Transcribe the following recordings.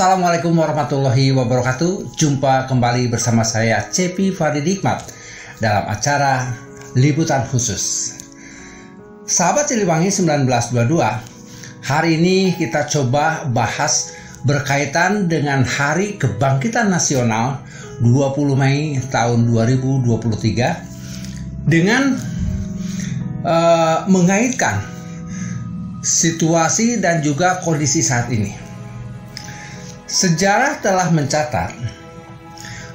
Assalamualaikum warahmatullahi wabarakatuh. Jumpa kembali bersama saya Cepi Fadi Hikmat dalam acara Liputan Khusus. Sahabat Siliwangi 1922, hari ini kita coba bahas berkaitan dengan Hari Kebangkitan Nasional 20 Mei tahun 2023 dengan uh, mengaitkan situasi dan juga kondisi saat ini. Sejarah telah mencatat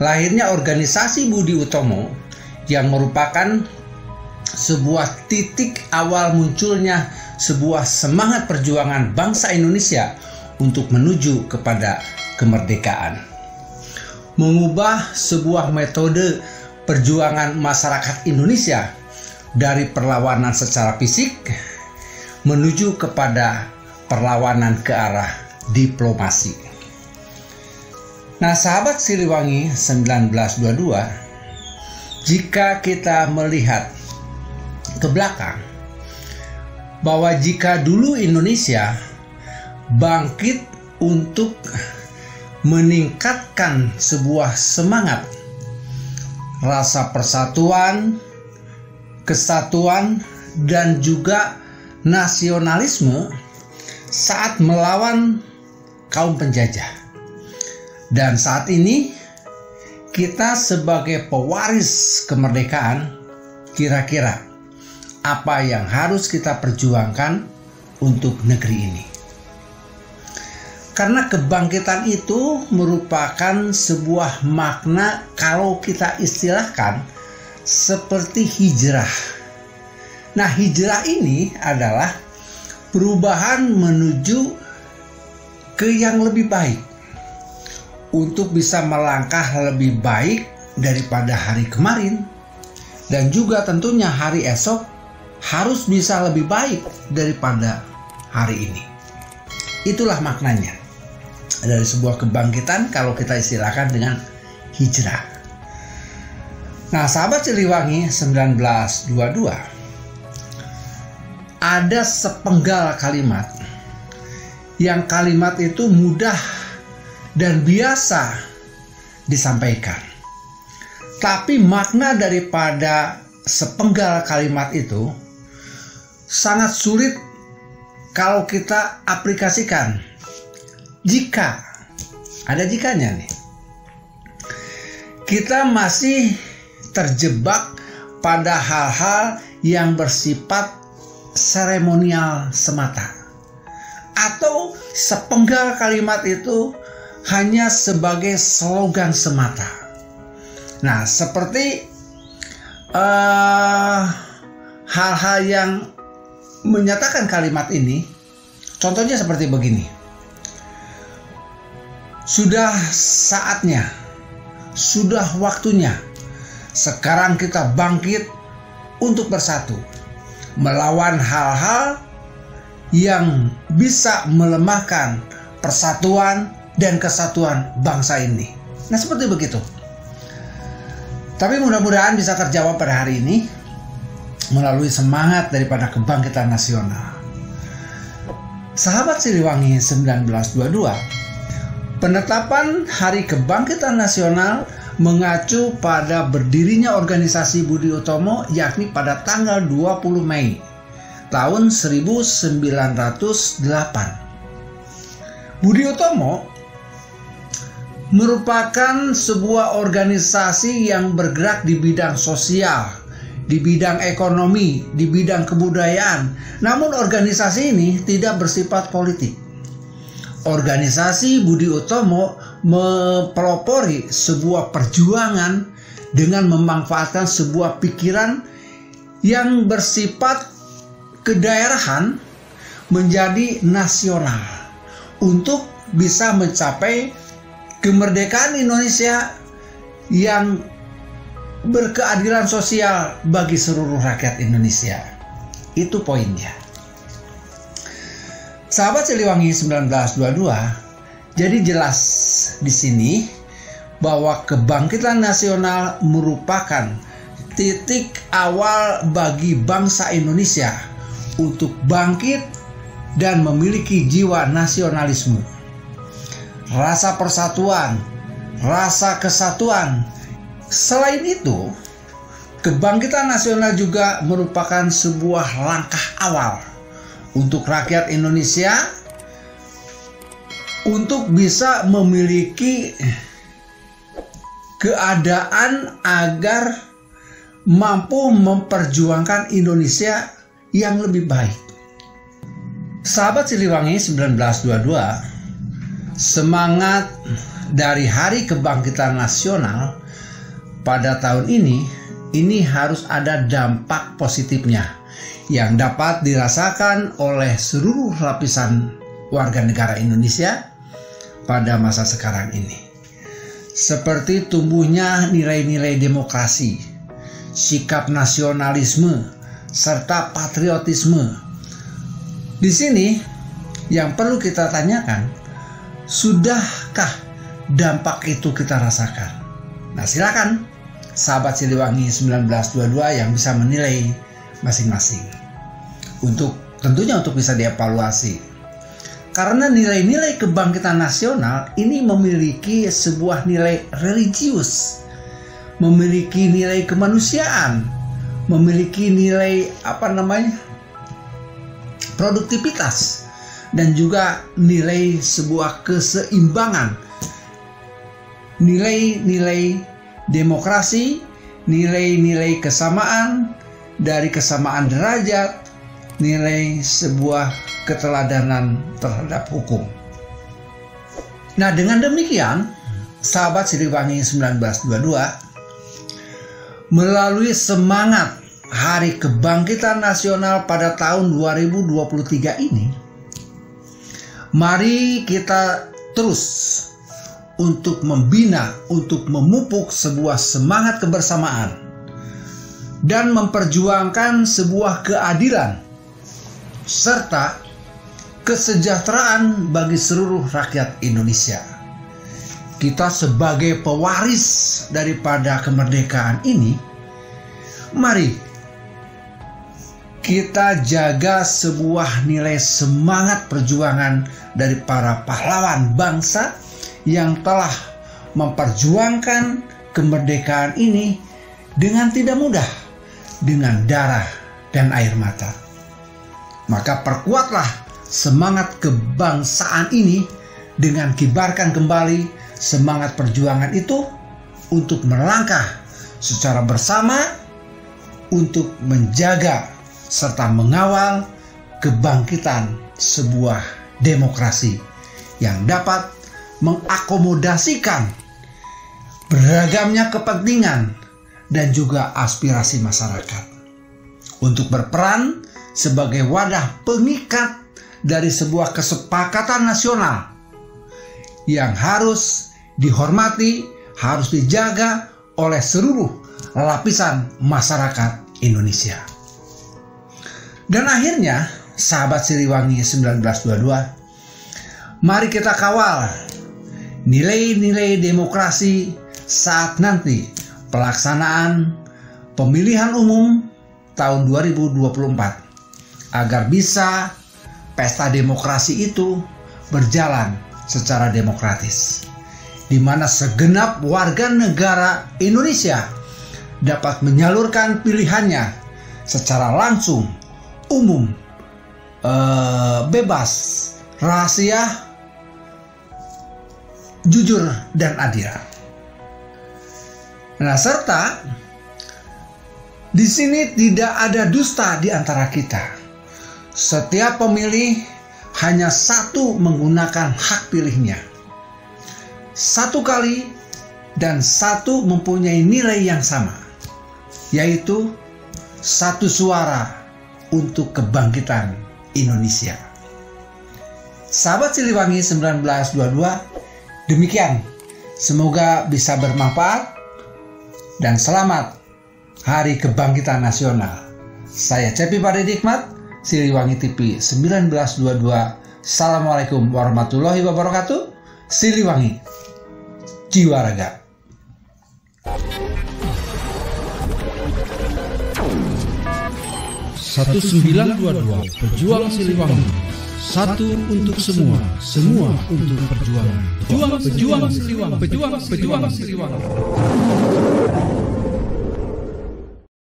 lahirnya organisasi Budi Utomo yang merupakan sebuah titik awal munculnya sebuah semangat perjuangan bangsa Indonesia untuk menuju kepada kemerdekaan. Mengubah sebuah metode perjuangan masyarakat Indonesia dari perlawanan secara fisik menuju kepada perlawanan ke arah diplomasi. Nah, sahabat Siliwangi 1922, jika kita melihat ke belakang bahwa jika dulu Indonesia bangkit untuk meningkatkan sebuah semangat rasa persatuan, kesatuan dan juga nasionalisme saat melawan kaum penjajah. Dan saat ini kita sebagai pewaris kemerdekaan kira-kira apa yang harus kita perjuangkan untuk negeri ini. Karena kebangkitan itu merupakan sebuah makna kalau kita istilahkan seperti hijrah Nah, hijrah ini adalah perubahan menuju ke yang lebih baik. Untuk bisa melangkah lebih baik daripada hari kemarin dan juga tentunya hari esok harus bisa lebih baik daripada hari ini. Itulah maknanya dari sebuah kebangkitan kalau kita istilahkan dengan hijrah. Nah, sahabat Ciliwangi 1922 ada sepenggal kalimat yang kalimat itu mudah dan biasa disampaikan. Tapi makna daripada sepenggal kalimat itu sangat sulit kalau kita aplikasikan. Jika ada jikanya nih. Kita masih terjebak pada hal-hal yang bersifat seremonial semata atau sepenggal kalimat itu hanya sebagai slogan semata. Nah, seperti eh, hal-hal yang menyatakan kalimat ini, contohnya seperti begini: sudah saatnya, sudah waktunya, sekarang kita bangkit untuk bersatu melawan hal-hal yang bisa melemahkan persatuan dan kesatuan bangsa ini. Nah, seperti begitu. Tapi mudah-mudahan bisa terjawab pada hari ini melalui semangat daripada kebangkitan nasional. Sahabat Siliwangi 1922, penetapan Hari Kebangkitan Nasional mengacu pada berdirinya organisasi Budi Utomo yakni pada tanggal 20 Mei tahun 1908. Budi Utomo merupakan sebuah organisasi yang bergerak di bidang sosial, di bidang ekonomi, di bidang kebudayaan. Namun organisasi ini tidak bersifat politik organisasi Budi Utomo mempelopori sebuah perjuangan dengan memanfaatkan sebuah pikiran yang bersifat kedaerahan menjadi nasional untuk bisa mencapai kemerdekaan Indonesia yang berkeadilan sosial bagi seluruh rakyat Indonesia. Itu poinnya. Sahabat Siliwangi 1922, jadi jelas di sini bahwa kebangkitan nasional merupakan titik awal bagi bangsa Indonesia untuk bangkit dan memiliki jiwa nasionalisme. Rasa persatuan, rasa kesatuan. Selain itu, kebangkitan nasional juga merupakan sebuah langkah awal untuk rakyat Indonesia untuk bisa memiliki keadaan agar mampu memperjuangkan Indonesia yang lebih baik. Sahabat Siliwangi 1922, semangat dari Hari Kebangkitan Nasional pada tahun ini ini harus ada dampak positifnya yang dapat dirasakan oleh seluruh lapisan warga negara Indonesia pada masa sekarang ini. Seperti tumbuhnya nilai-nilai demokrasi, sikap nasionalisme, serta patriotisme. Di sini yang perlu kita tanyakan, sudahkah dampak itu kita rasakan? Nah, silakan sahabat Siliwangi 1922 yang bisa menilai masing-masing. Untuk tentunya untuk bisa dievaluasi karena nilai-nilai kebangkitan nasional ini memiliki sebuah nilai religius, memiliki nilai kemanusiaan, memiliki nilai apa namanya? produktivitas dan juga nilai sebuah keseimbangan. Nilai-nilai demokrasi, nilai-nilai kesamaan dari kesamaan derajat, nilai sebuah keteladanan terhadap hukum. Nah, dengan demikian, sahabat Siliwangi 1922 melalui semangat Hari Kebangkitan Nasional pada tahun 2023 ini, mari kita terus untuk membina, untuk memupuk sebuah semangat kebersamaan dan memperjuangkan sebuah keadilan serta kesejahteraan bagi seluruh rakyat Indonesia. Kita sebagai pewaris daripada kemerdekaan ini, mari kita jaga sebuah nilai semangat perjuangan dari para pahlawan bangsa yang telah memperjuangkan kemerdekaan ini dengan tidak mudah, dengan darah dan air mata. Maka perkuatlah semangat kebangsaan ini dengan kibarkan kembali semangat perjuangan itu untuk melangkah secara bersama untuk menjaga serta mengawal kebangkitan sebuah demokrasi yang dapat mengakomodasikan beragamnya kepentingan dan juga aspirasi masyarakat untuk berperan sebagai wadah pengikat dari sebuah kesepakatan nasional yang harus dihormati, harus dijaga oleh seluruh lapisan masyarakat Indonesia. Dan akhirnya, sahabat Siliwangi 1922, mari kita kawal nilai-nilai demokrasi saat nanti pelaksanaan pemilihan umum tahun 2024 agar bisa pesta demokrasi itu berjalan secara demokratis, di mana segenap warga negara Indonesia dapat menyalurkan pilihannya secara langsung, umum, eh, bebas, rahasia, jujur, dan adil. Nah, serta di sini tidak ada dusta di antara kita setiap pemilih hanya satu menggunakan hak pilihnya. Satu kali dan satu mempunyai nilai yang sama, yaitu satu suara untuk kebangkitan Indonesia. Sahabat Siliwangi 1922, demikian. Semoga bisa bermanfaat dan selamat Hari Kebangkitan Nasional. Saya Cepi Paridikmat Siliwangi TV 1922. Assalamualaikum warahmatullahi wabarakatuh. Siliwangi, jiwa raga. Satu sembilan dua dua pejuang Siliwangi Satu untuk semua, semua untuk perjuangan. Pejuang, pejuang, siliwang, pejuang, pejuang, siliwang.